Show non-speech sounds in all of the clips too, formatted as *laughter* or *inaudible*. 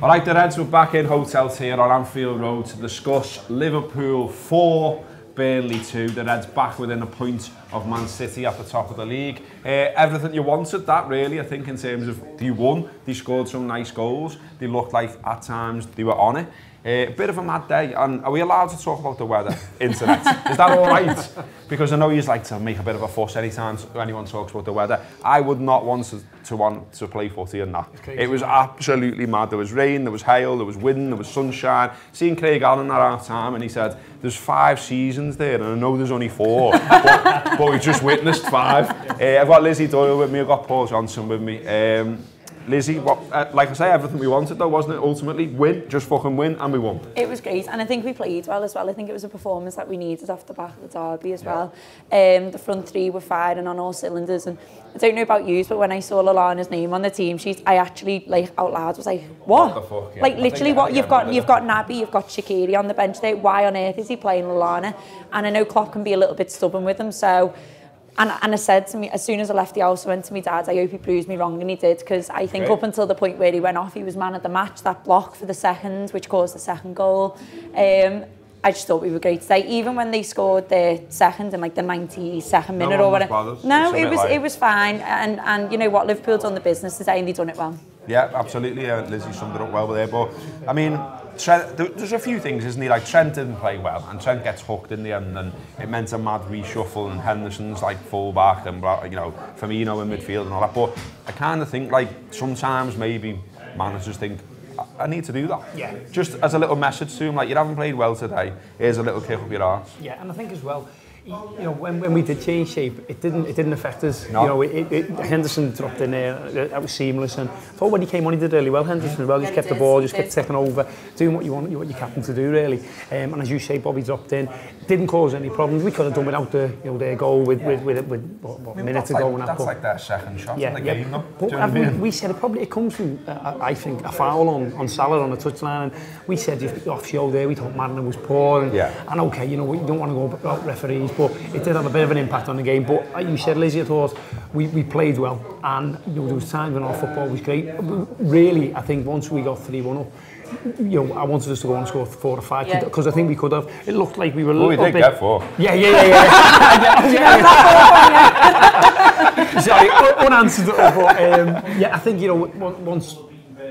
Alright, the Reds were back in hotels here on Anfield Road to discuss Liverpool 4, Burnley 2. The Reds back within a point of Man City at the top of the league. Uh, everything you wanted that really, I think, in terms of they won, they scored some nice goals, they looked like at times they were on it. A uh, bit of a mad day, and are we allowed to talk about the weather, internet? Is that all right? Because I know you like to make a bit of a fuss anytime anyone talks about the weather. I would not want to, to want to play footy in that. It was absolutely mad. There was rain, there was hail, there was wind, there was sunshine. Seeing Craig Allen at half time, and he said, "There's five seasons there, and I know there's only four, *laughs* but, but we just witnessed five." Uh, I've got Lizzie Doyle with me, I've got Paul Johnson with me. Um, Lizzie, what, uh, like I say, everything we wanted though, wasn't it? Ultimately, win, just fucking win, and we won. It was great, and I think we played well as well. I think it was a performance that we needed off the back of the derby as yeah. well. Um, the front three were firing on all cylinders, and I don't know about you, but when I saw Lallana's name on the team sheet, I actually, like, out loud was like, what? what fuck, yeah. Like, literally, what you've got, you've got Naby, you've got Shaqiri on the bench there. Why on earth is he playing Lallana? And I know Klopp can be a little bit stubborn with him, so And, and I said to me, as soon as I left the house, I went to my dad, I hope he proves me wrong, and he did, because I think Great. up until the point where he went off, he was man of the match, that block for the second, which caused the second goal. Um, I just thought we were great today. Even when they scored the second in like the 92nd minute no or whatever. No, it was like... it was fine. And and you know what, Liverpool's done the business today and they done it well. Yeah, absolutely. Uh, Lizzie summed it up well there. But I mean, Trent, there's a few things, isn't he? Like Trent didn't play well, and Trent gets hooked in the end, and it meant a mad reshuffle, and Henderson's like full back, and you know Firmino in midfield and all that. But I kind of think like sometimes maybe managers think I need to do that. Yeah. Just as a little message to him, like you haven't played well today. Here's a little kick up your arse. Yeah, and I think as well. you know, when, when we did change shape, it didn't it didn't affect us. No. You know, it, it, Henderson dropped in there. Uh, that was seamless. And I thought when he came on, he did really well. Henderson as well. He kept the ball, just kept taking over, doing what you want, what your captain to do really. Um, and as you say, Bobby dropped in. Didn't cause any problems. We could have done without the you know their goal with yeah. with with, with what, what I mean, minutes ago. Like, that's like that second shot yeah, in the yeah. game. Though. But I we, we said it probably it comes from uh, uh, I think a foul on on Salah on the touchline. And we said off show there. We thought Marner was poor. And, yeah. and okay, you know we don't want to go about referees but it did have a bit of an impact on the game. But like you said, Lizzie, I thought we, we played well, and you know, there was times when our football was great. Really, I think once we got 3-1 up, you know, I wanted us to go and score four or five because yeah. I think we could have. It looked like we were a little well, we did bit. Get four. Yeah, yeah, yeah, yeah. *laughs* yeah. Sorry, unanswered. But um, yeah, I think you know once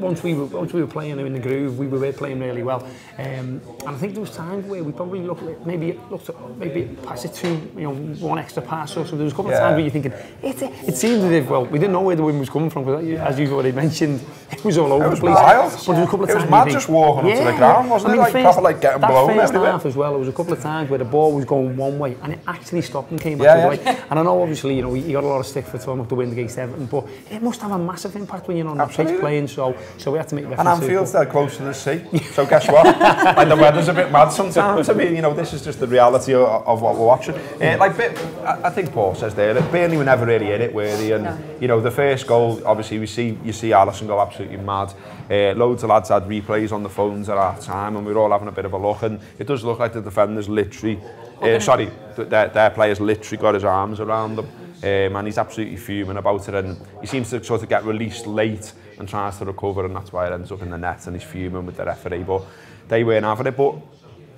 once we were once we were playing in the groove, we were playing really well. Um, and I think there was times where we probably looked like maybe looked maybe pass it to you know one extra pass or so. There was a couple yeah. of times where you're thinking it, it seemed as if well we didn't know where the wind was coming from because as you've already mentioned *laughs* it was all over it was the place. Wild. But there was a couple of it times was mad just walking yeah. up to the ground, wasn't I mean, it? Like first, proper like getting that blown first everywhere. half as well. There was a couple of times where the ball was going one way and it actually stopped and came back yeah, the yeah. other way. And I know obviously you know you got a lot of stick for talking about the wind against Everton, but it must have a massive impact when you're on the pitch playing. So so we had to make. And Anfield's dead close to the sea, so guess what? *laughs* like the weather's a bit mad sometimes. I mean, you know, this is just the reality of, of what we're watching. Uh, like, I, I think Paul says there that Burnley were never really in it, were they? And no. you know, the first goal, obviously, we see you see Alisson go absolutely mad. Uh, loads of lads had replays on the phones at our time, and we were all having a bit of a look. And it does look like the defenders literally, uh, sorry, their, their players literally got his arms around them. Um, and he's absolutely fuming about it and he seems to sort of get released late and tries to recover, and that's why it ends up in the net, and he's fuming with the referee. But they weren't having it. But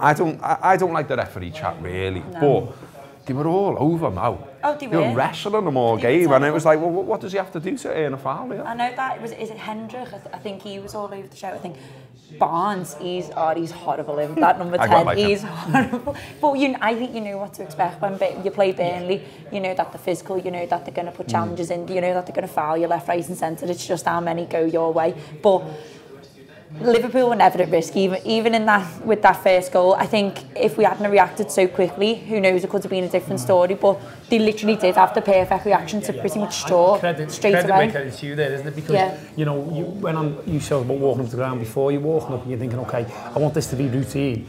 I don't, I, I don't like the referee chat really. No. But they were all over him out. Oh, they, they were. were wrestling them all game, and it was like, well, what does he have to do to earn a foul? Yeah? I know that. It was, is it Hendrick? I, th I think he was all over the show. I think Barnes, he's oh, he's horrible that number *laughs* 10. Like he's horrible. *laughs* But you, I think you know what to expect when you play Burnley. You know that the physical, you know that they're going to put challenges mm. in, you know that they're going to foul you left, right and centre. It's just how many go your way. But Liverpool were never at risk, even even in that with that first goal. I think if we hadn't reacted so quickly, who knows, it could have been a different story. But they literally did have the perfect reaction to pretty much score credit, straight credit away. Credit to you there, isn't it? Because yeah. you know, you, when I'm, you said about walking up the ground before, you're walking up and you're thinking, okay, I want this to be routine.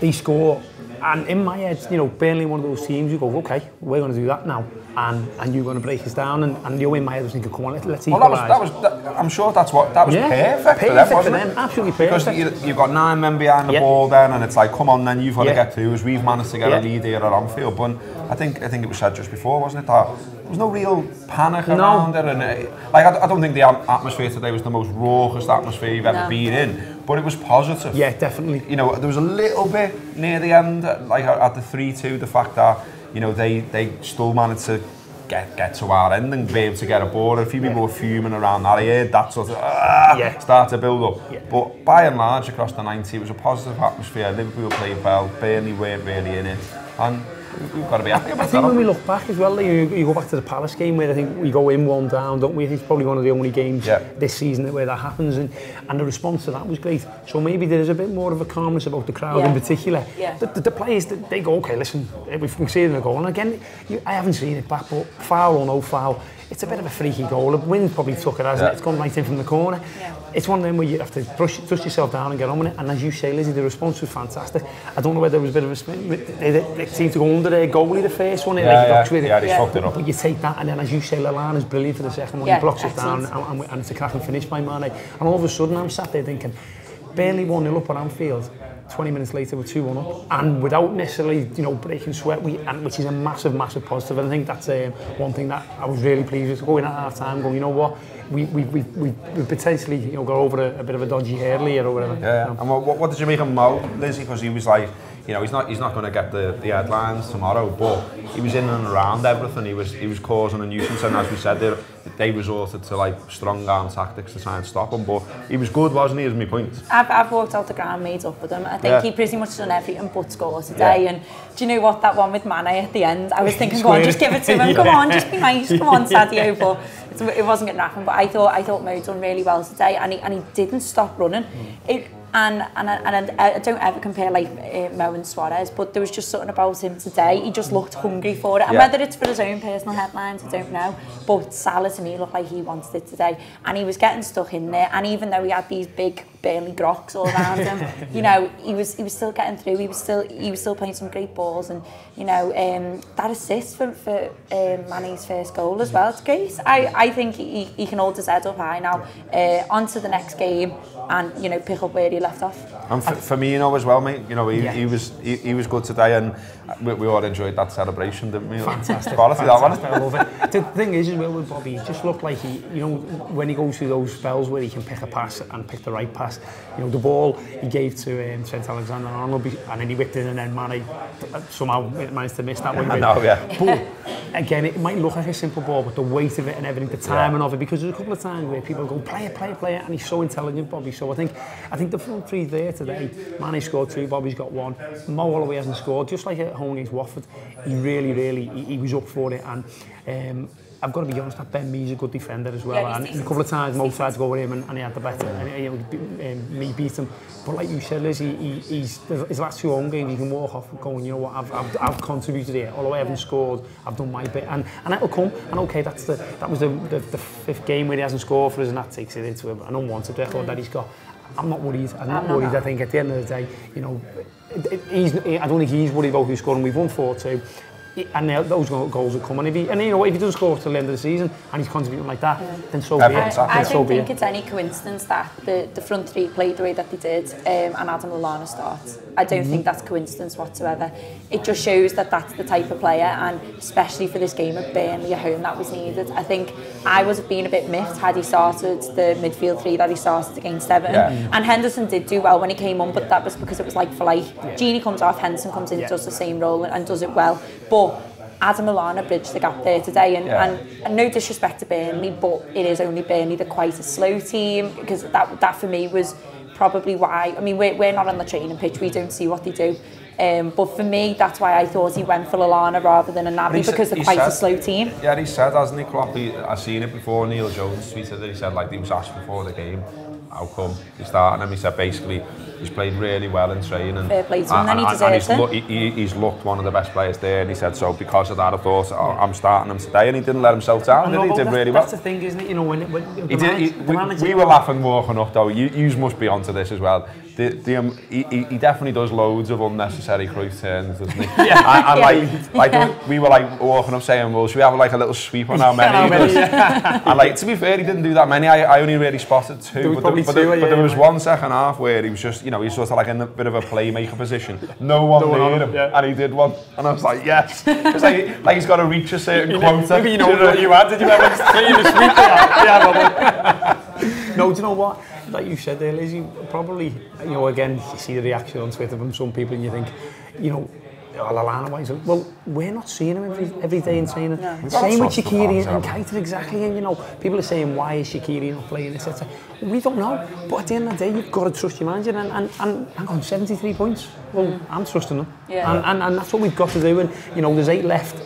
They score And in my head, you know, Burnley one of those teams, you go, okay, we're going to do that now. And and you're going to break us down. And, and you're in my head, I was thinking, come on, let's, let's well, equalise. That was, that was, that, I'm sure that's what, that was yeah, perfect, perfect for them, wasn't for them, it? Absolutely perfect. Because you, you've got nine men behind the yeah. ball then, and it's like, come on then, you've got yeah. to get through, as we've managed to get yeah. a lead here at Anfield. But I think, I think it was said just before, wasn't it, that there was no real panic around it, and uh, like I, I don't think the atmosphere today was the most raucous atmosphere you've ever no. been in, but it was positive. Yeah, definitely. You know, there was a little bit near the end, like at the 3-2, the fact that, you know, they, they still managed to get get to our end and be able to get a ball. And a few people were fuming around that year, that sort of uh, yeah. start to build up. Yeah. But by and large, across the 90, it was a positive atmosphere. Liverpool played well, Burnley weren't really in it. And you've got to be happy about I think when we look back as well, you, you go back to the Palace game where I think we go in one down, don't we? I think it's probably one of the only games yeah. this season where that happens and, and the response to that was great. So maybe there is a bit more of a calmness about the crowd yeah. in particular. Yeah. The, the, the players, they go, okay, listen, we've conceded a goal. And again, you, I haven't seen it back, but foul or no foul, it's a bit of a freaky goal. The wind probably took it, hasn't yeah. it? It's gone right in from the corner. Yeah. It's one of them where you have to brush, dust yourself down and get on with it. And as you say, Lizzie, the response was fantastic. I don't know whether there was a bit of a... Spin, they, seemed to go under their goalie the first one. Yeah, like, yeah, it yeah, yeah. fucked it up. But you take that, and then as you say, Lallana's brilliant for the second one. Yeah, he blocks it down, and, and, and it's a cracking finish by Mane. And all of a sudden, I'm sat there thinking, barely 1-0 up on Anfield. 20 minutes later we're 2-1 up. And without necessarily you know breaking sweat we and which is a massive massive positive. And I think that's um, one thing that I was really pleased with going at half time going you know what? We we we we, we potentially you know go over a, a bit of a dodgy earlier or whatever. Yeah, yeah. You know? and what, what did you make of Mo Lizzie? Because he was like you know, he's not he's not going to get the, the headlines tomorrow, but he was in and around everything. He was he was causing a nuisance, and as we said, they, they resorted to like strong arm tactics to try and stop him. But he was good, wasn't he? Is my point. I've, I've walked out the ground made up with him. I think yeah. he pretty much done everything but score today. Yeah. And do you know what that one with Mane at the end? I was *laughs* thinking, go on, just give it to him. *laughs* yeah. Come on, just be nice. Come on, *laughs* Sadio. But it wasn't going to happen. But I thought I thought Mo done really well today, and he and he didn't stop running. Mm. It and and, and I don't ever compare like uh, Mo and Suarez, but there was just something about him today. He just looked hungry for it, and yeah. whether it's for his own personal headlines, I don't know. But Salah to me looked like he wanted it today, and he was getting stuck in there. And even though he had these big Burnley grocks all around him, *laughs* you know, he was he was still getting through. He was still he was still playing some great balls, and you know, um, that assist for for um, Mane's first goal as well. It's great. I I think he, he can hold his head up high now. Uh, on to the next game, and you know, pick up where he left off. And for, for me, you know, as well, mate. You know, he, yeah. he was he, he was good today, and we, we all enjoyed that celebration, didn't we? Fantastic. Quality, fantastic. that one. I love it. The thing is, as well, with Bobby, he just looked like he, you know, when he goes through those spells where he can pick a pass and pick the right pass, you know, the ball he gave to um, Trent Alexander-Arnold, and then he whipped in and then Manny uh, somehow managed to miss that one. I know, yeah. But again, it might look like a simple ball, but the weight of it and everything, the timing yeah. of it, because there's a couple of times where people go, play it, play it, play it, and he's so intelligent, Bobby. So I think I think the front three there today, Manny scored two, Bobby's got one, Mo Holloway hasn't scored, just like at home against Watford, he really, really, he, he was up for it, and um, I've got to be honest, that Ben Mee's a good defender as well. Yeah, and a couple of times, Mo tried to go with him and, and he had the better. Yeah. And he, he, um, me beat him. But like you said, Liz, he, he, he's, his last two home games, he can walk off going, you know what, I've, I've, I've contributed here. Although I haven't scored, I've done my bit. And, and it'll come. And okay, that's the, that was the, the, the fifth game where he hasn't scored for us and that takes it into an unwanted record mm. that he's got. I'm not worried. I'm, I'm not worried. Not. I think at the end of the day, you know, he's, I don't think he's worried about who's scoring. We've won 4-2. And those goals will come. And if he, and you know, if he does score till the end of the season and he's contributing like that, yeah. then so be it. I, I don't think it's any coincidence that the, the front three played the way that they did um, and Adam Lallana starts. I don't mm-hmm. think that's coincidence whatsoever. It just shows that that's the type of player, and especially for this game at Burnley at home, that was needed. I think I was being a bit miffed had he started the midfield three that he started against Everton. Yeah. And Henderson did do well when he came on, but that was because it was like for like. Yeah. Gini comes off, Henderson comes in, yeah. does the same role and, and does it well. But Adam Lallana bridged the gap there today and, yeah. and, and no disrespect to Burnley but it is only Burnley they're quite a slow team because that that for me was probably why I mean we're, we're not on the training pitch we don't see what they do. Um, but for me that's why I thought he went for Lallana rather than a Naby because they're quite said, a slow team. Yeah he said hasn't he Klopp? He, I've seen it before Neil Jones tweeted that he said like he was asked before the game how come he started and he said basically he's played really well in training. Fair play to him, and, and, he and he's, he, he's looked one of the best players there, and he said so because of that. I thought oh, I'm starting him today, and he didn't let himself down. Did he? he did really well. That's the thing, isn't it? You know when, when he did, he, we, we were laughing walking up though. You, you must be onto this as well. The, the, um, he, he definitely does loads of unnecessary Cruyff turns, doesn't he? *laughs* yeah. And, and like, yeah. we were like walking up saying, well, should we have like a little sweep on *laughs* our many? *laughs* and like to be fair, he didn't do that many. I, I only really spotted two. But, there, but, two, there, yeah, but there was one second half where he was just you know, he's sort of like in a bit of a playmaker position. *laughs* No one No near on him, yeah. and he did one, and I was like, yes. *laughs* Like, like he's got to reach a certain quota. Maybe you know what you had. Did you ever *laughs* see the sweep? Yeah, no, do you know what? Like you said there, Lizzie, probably, you know, again, you see the reaction on Twitter from some people and you think, you know, Well, Alana White's... Well, we're not seeing him every, every day in training. No. Same with Shaqiri and, and Keita, exactly. And, you know, people are saying, why is Shaqiri not playing, etc. We don't know. But at the end of the day, you've got to trust your manager. And, and, and hang on, 73 points. Well, I'm trusting them. Yeah. And, and, and that's what we've got to do. And, you know, there's eight left.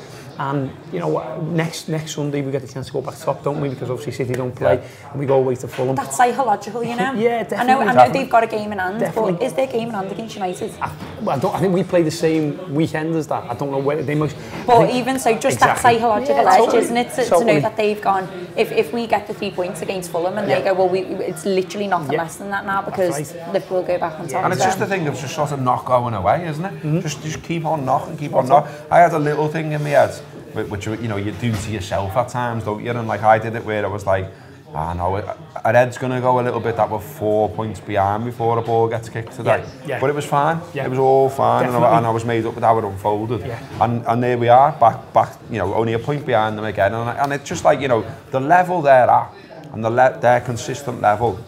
And you know, next next Sunday we get the chance to go back top, don't we? Because obviously City don't play, Yeah. and we go away to Fulham. That's psychological, you know. *laughs* Yeah, I know. definitely. I know Definitely. they've got a game in hand, Definitely. but is their game in hand against United? Well, I, don't, I think we play the same weekend as that. I don't know where they must. But think- even so, just that psychological Yeah, edge, totally. isn't it? To, to know that they've gone. If, if we get the three points against Fulham and they go, well, we, it's literally nothing Yeah. less than that now because right. Liverpool go back on top. And it's so- just the thing of just sort of not going away, isn't it? Mm-hmm. Just just keep on knocking, keep on knocking. I had a little thing in my head, whi- which you know you do to yourself at times, don't you? And like I did it where I was like, ah know our head's going to go a little bit that we're four points behind before the ball gets kicked today. Yeah, yeah. But it was fine. Yeah. It was all fine, and I, and I was made up with how it unfolded. Yeah. And and there we are, back back, you know, only a point behind them again. And, and it's just like you know the level they're at, and the le- their consistent level.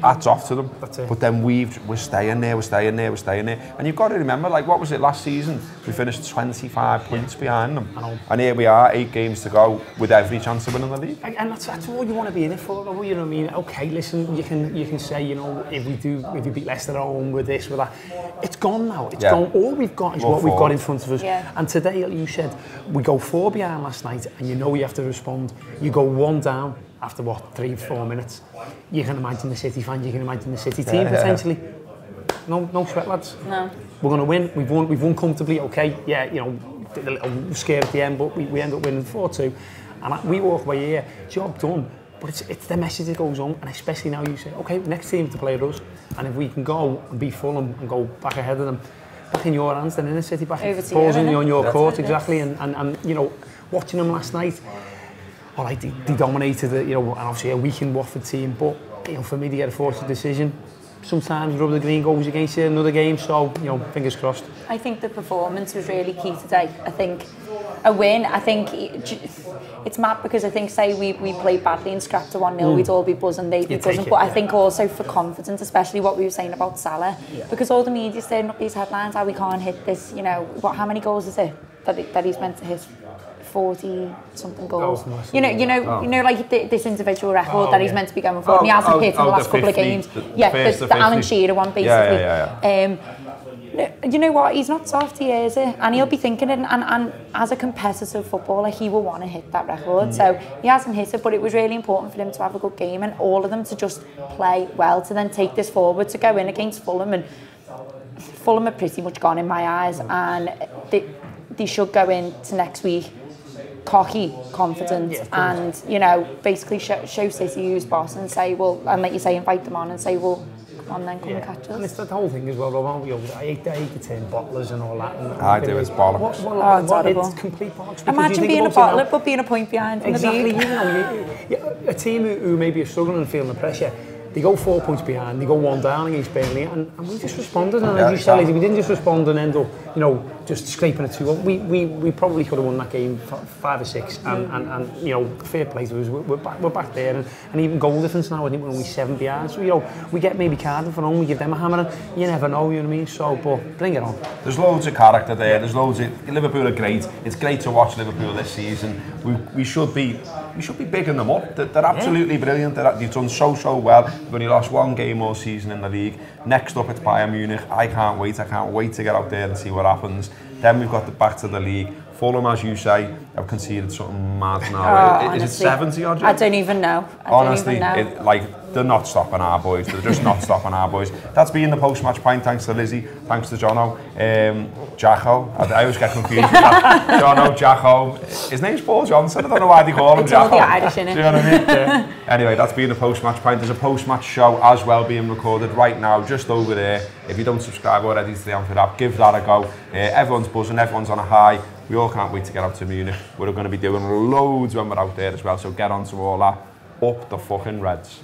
Hats off to them. That's it. But then we've, we're staying there, we're staying there, we're staying there. And you've got to remember, like, what was it last season? We finished 25 points behind them. I know. And here we are, eight games to go, with every chance of winning the league. And that's, that's all you want to be in it for, though, you know what I mean? Okay, listen, you can you can say, you know, if we do, if we beat Leicester at home with this, with that, it's gone now. It's Yeah. gone. All we've got is Move what we've got in front of us. Yeah. And today, like you said, we go four behind last night, and you know you have to respond. You go one down after what, three, four minutes, you can imagine the City fans, you can imagine the City team yeah, yeah. potentially. No, no sweat, lads. No. We're going to win. We've won, we've won comfortably, okay. Yeah, you know, a little scared at the end, but we, we end up winning 4-2. And I, we walk away here, job done. But it's, it's the message that goes on, and especially now you say, okay, next team to play us, and if we can go and be full and, and go back ahead of them, back in your hands, then in the city, back Over in, to you, on your That's court, exactly, and, and, and, you know, watching them last night, All right, they, they dominated it, you know, and obviously a weakened Watford team, but you know, for me to get a fortunate decision, sometimes rub the green goes against you in another game, so you know, fingers crossed. I think the performance was really key today. I think a win, I think it's mad because I think, say, we, we played badly and scrapped to 1 0, we'd all be buzzing, they'd be Mm. buzzing. it, But I think also for confidence, especially what we were saying about Salah, because all the media's turning up these headlines, how we can't hit this, you know, what, how many goals is it that, it, that he's meant to hit? 40 something goals. Goals, massive. You know, you know, you know, like th- this individual record Oh, that he's yeah. meant to be going for, and he Oh, hasn't oh, hit in oh, the the last couple of games. the- yeah, first the, the Alan Shearer one, basically. Yeah, yeah, Um, you know what? He's not soft, he is it. And he'll be thinking it. And, and as a competitive footballer, he will want to hit that record. So he hasn't hit it, but it was really important for him to have a good game and all of them to just play well, to then take this forward, to go in against Fulham. And Fulham are pretty much gone in my eyes. And they, they should go into next week cocky, confident, Yeah, of and, you know, basically show, show City who's boss and say, well, and like you say, invite them on and say, well, come on then, come and catch And us. it's the whole thing as well, Rob, aren't we? I hate, I hate the term bottlers and all that. And, I do, it's bollocks. What, what, Oh, it's what, it's complete bollocks. Imagine being a about now- bottler, but being a point behind in Exactly, the you know, you, you, a team who, who maybe are struggling and feeling the pressure, they go four points behind, they go one down against Burnley, and, and we just responded. And Yeah, as you said, we didn't just respond and end up, you know, just scraping a two. We, we, we probably could have won that game five or six, and, and, and you know, fair play to us. We're, we're, back, we're back there, and, and even goal difference now. I think we're only seven behind. So you know, we get maybe Cardiff and home, we give them a hammer, and you never know. You know what I mean? So, but bring it on. There's loads of character there. There's loads of Liverpool are great. It's great to watch Liverpool this season. We, we should be we should be bigging them up. They're, they're absolutely yeah. brilliant. They're, they've done so, so well. They've only lost one game all season in the league. Next up, it's Bayern Munich. I can't wait. I can't wait to get out there and see what happens. Then we've got the back to the league. Fulham, as you say, have conceded something mad now. Oh, is, honestly, it 70 odd? I don't even know. I honestly, don't even know. It, like, they're not stopping our boys. They're just not stopping our boys. That's been the post-match pint. Thanks to Lizzie. Thanks to Jono. Um, Jacko. I, I always get confused with that. *laughs* Jono, Jacko. His name's Paul Johnson. I don't know why they call him It's all Jacko. the Irish, innit? Do you know what I mean? Yeah. Anyway, that's been the post-match pint. There's a post-match show as well being recorded right now, just over there. If you don't subscribe already to the Anfield Wrap, give that a go. Uh, everyone's buzzing. Everyone's on a high. We all can't wait to get out to Munich. We're going to be doing loads when we're out there as well. So get on to all that. Up the fucking Reds.